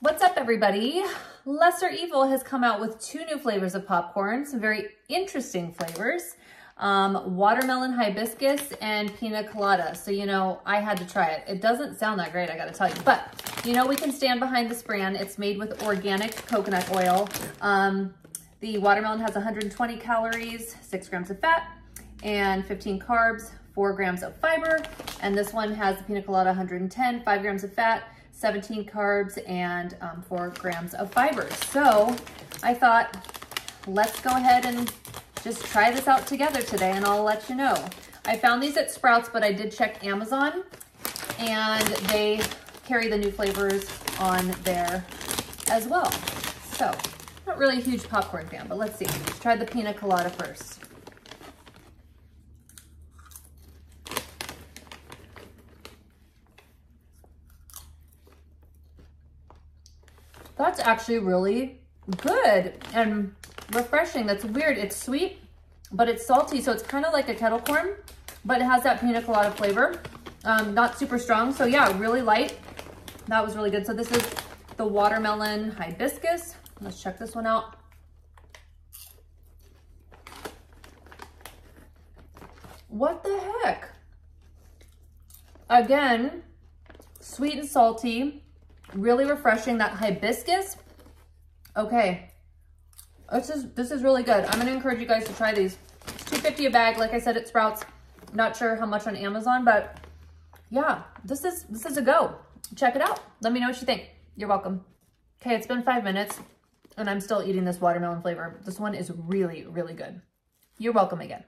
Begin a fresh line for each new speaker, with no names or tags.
What's up everybody? Lesser Evil has come out with two new flavors of popcorn, some very interesting flavors. Um, watermelon hibiscus and pina colada. So, you know, I had to try it. It doesn't sound that great, I gotta tell you. But, you know, we can stand behind this brand. It's made with organic coconut oil. Um, the watermelon has 120 calories, 6 grams of fat, and 15 carbs, 4 grams of fiber. And this one has the pina colada 110, 5 grams of fat, 17 carbs and um, four grams of fiber. So I thought, let's go ahead and just try this out together today and I'll let you know. I found these at Sprouts, but I did check Amazon and they carry the new flavors on there as well. So, not really a huge popcorn fan, but let's see. Let's try the pina colada first. That's actually really good and refreshing. That's weird. It's sweet, but it's salty. So it's kind of like a kettle corn, but it has that pina colada flavor. Um, not super strong. So yeah, really light. That was really good. So this is the watermelon hibiscus. Let's check this one out. What the heck? Again, sweet and salty, Really refreshing. That hibiscus. Okay. Oh, this is, this is really good. I'm to encourage you guys to try these. It's 250 a bag. Like I said, it Sprouts. Not sure how much on Amazon, but yeah, this is, this is a go. Check it out. Let me know what you think. You're welcome. Okay, it's been five minutes and I'm still eating this watermelon flavor. This one is really, really good. You're welcome again.